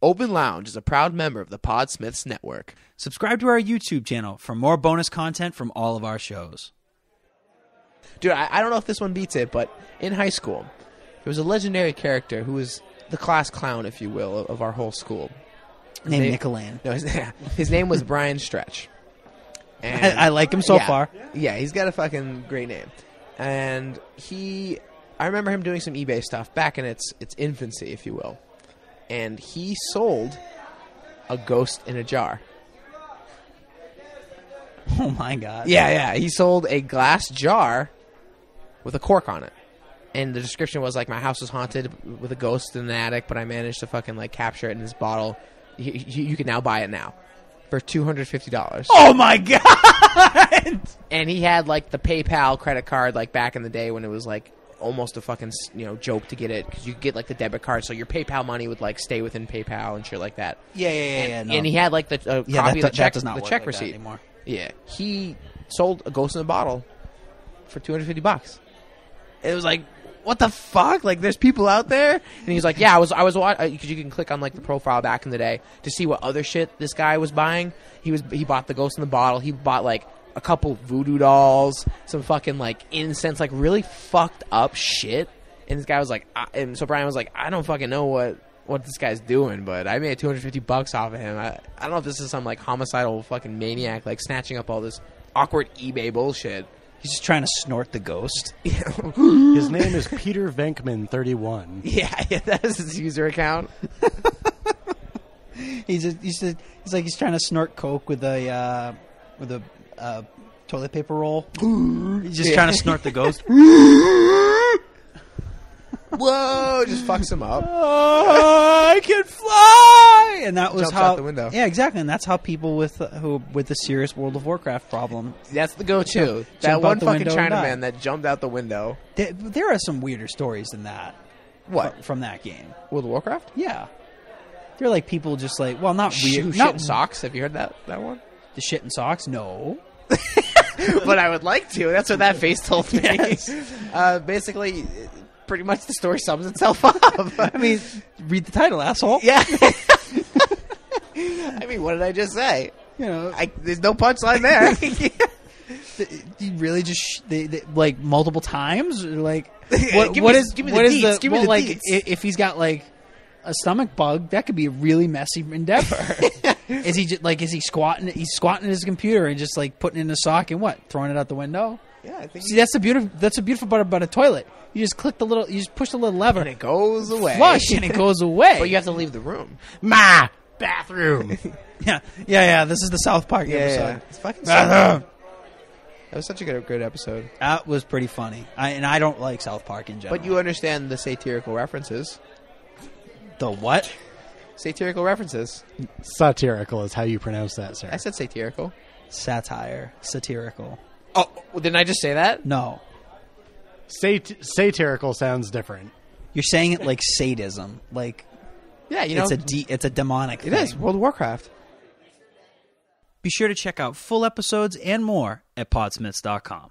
Open Lounge is a proud member of the Podsmiths Network. Subscribe to our YouTube channel for more bonus content from all of our shows. Dude, I, I don't know if this one beats it, but in high school, there was a legendary character who was the class clown, if you will, of, of our whole school. His Named name- Nicolan. No, his, his name was Brian Stretch. And I, I like him so yeah, far. Yeah, he's got a fucking great name. And he I remember him doing some eBay stuff back in its its infancy, if you will. And he sold a ghost in a jar. Oh my god. Yeah, yeah. He sold a glass jar with a cork on it. And the description was like, my house was haunted with a ghost in the attic, but I managed to fucking like capture it in this bottle. You, you, you can now buy it now for two hundred fifty dollars. Oh my god. And he had like the PayPal credit card, like back in the day when it was like almost a fucking you know joke to get it because you get like the debit card, so your PayPal money would like stay within PayPal and shit like that. yeah, yeah, yeah, yeah. And, no. and he had like the uh, yeah, copy that, of the check, does not the check like receipt. anymore. Yeah, he sold a ghost in a bottle for two hundred fifty bucks. It was like, what the fuck? Like, there's people out there, and he's like, yeah, I was, I was, watching because you can click on like the profile back in the day to see what other shit this guy was buying. He was, he bought the ghost in the bottle. He bought like a couple voodoo dolls, some fucking like incense, like really fucked up shit. And this guy was like, I, and so Brian was like, I don't fucking know what. What this guy's doing, but I made 250 bucks off of him. I, I don't know if this is some like homicidal fucking maniac, like snatching up all this awkward eBay bullshit. He's just trying to snort the ghost. His name is Peter Venkman, 31. Yeah, yeah, that is his user account. He's just, he's just, he's like he's trying to snort coke with a uh, with a uh, toilet paper roll. He's just trying to snort the ghost. Whoa, just fucks him up. oh, I can fly, and that was Jumps how out the window. Yeah, exactly, and that's how people with uh, who with the serious World of Warcraft problem. That's the go-to. that one the fucking window and die. Chinaman that jumped out the window. There, there are some weirder stories than that. What? fr- from that game? World of Warcraft? Yeah, they're like people just like well, not Shoe weird, shit not in socks. Have you heard that that one? the shit in socks. No, but I would like to. That's what that face told me. Yes. Uh, basically, pretty much the story sums itself up. I mean, read the title, asshole. yeah. I mean, what did I just say? you know, I, there's no punchline there. th- you really just sh- they, they, like multiple times or like what, give what me- is give me what the is deets, the give me well, the like deets. if he's got like a stomach bug that could be a really messy endeavor is he just like is he squatting he's squatting at his computer and just like putting in a sock and what throwing it out the window yeah, I think see that's the beautiful that's the beautiful part about a toilet you just click the little you just push the little lever and it goes away. flush and it goes away But you have to leave the room. Ma! Bathroom! yeah yeah yeah this is the South Park Yeah, episode yeah. It's fucking. Bathroom. That was such a good, good episode. that was pretty funny I, and I don't like South Park in general But you understand the satirical references. The what Satirical references. Satirical is how you pronounce that, sir. I said satirical. satire satirical Oh, didn't I just say that? no Sat- satirical sounds different. You're saying it like sadism, like Yeah, you know, it's a de- it's a demonic. it thing. is World of Warcraft. Be sure to check out full episodes and more at podsmiths.com.